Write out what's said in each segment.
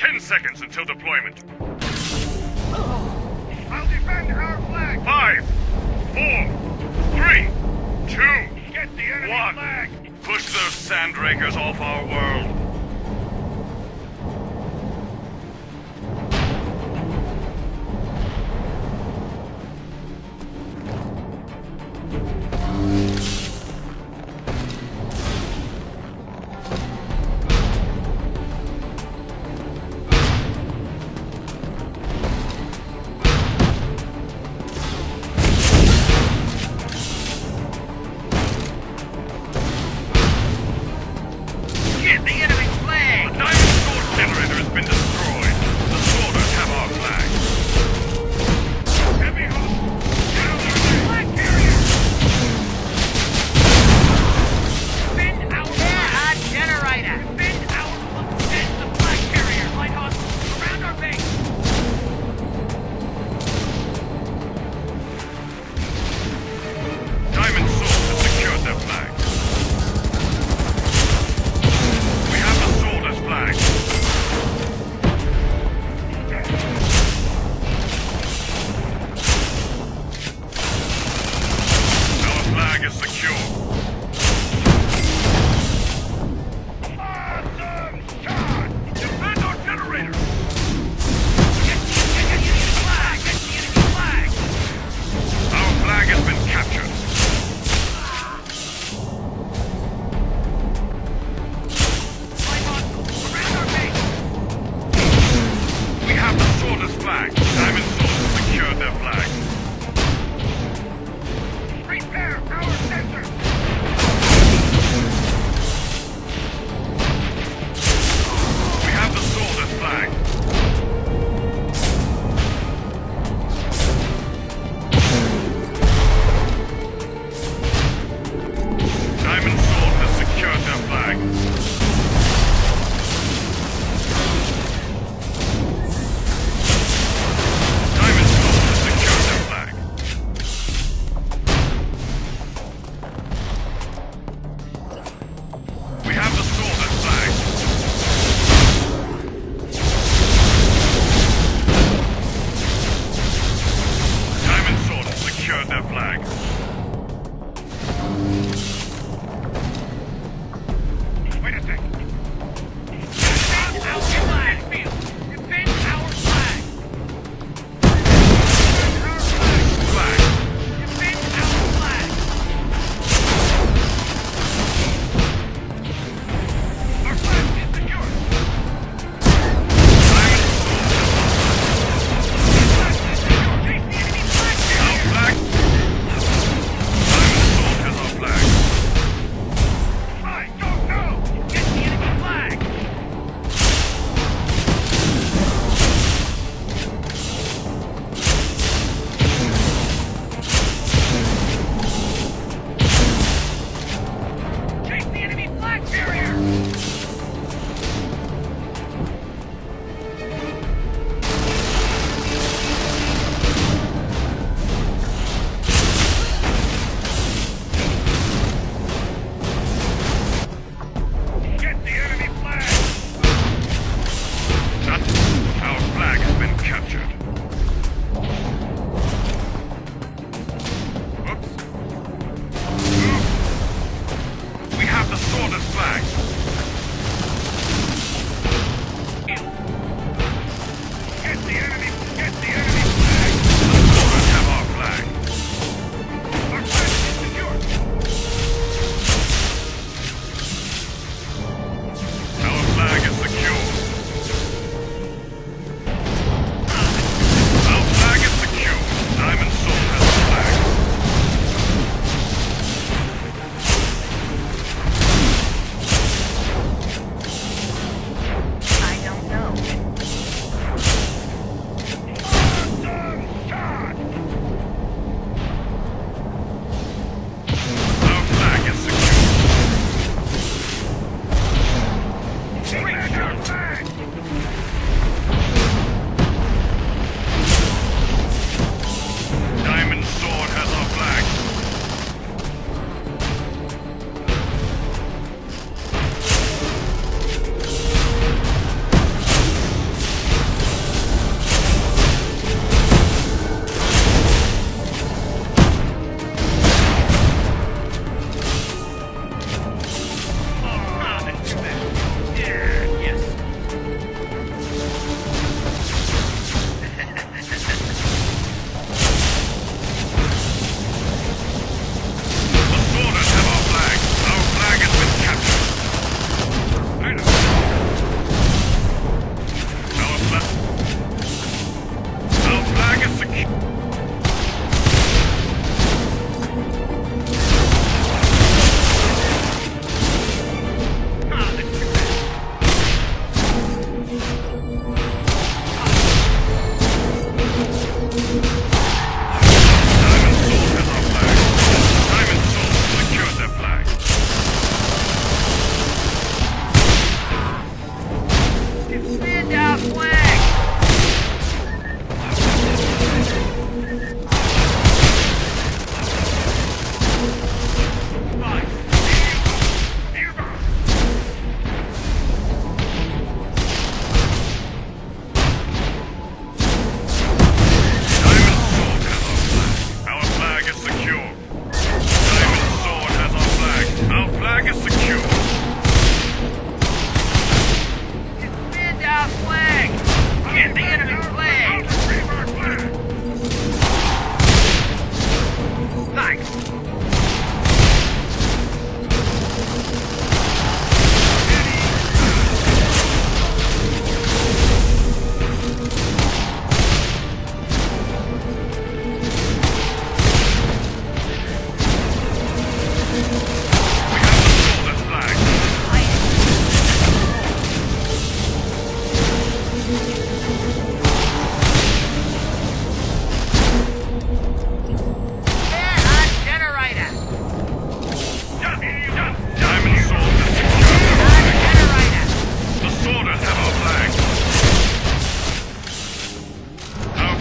Ten seconds until deployment. I'll defend our flag! Five, four, three, two, Get the enemy one. flag! Push those sandrakers off our world. captured.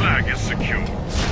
flag is secure.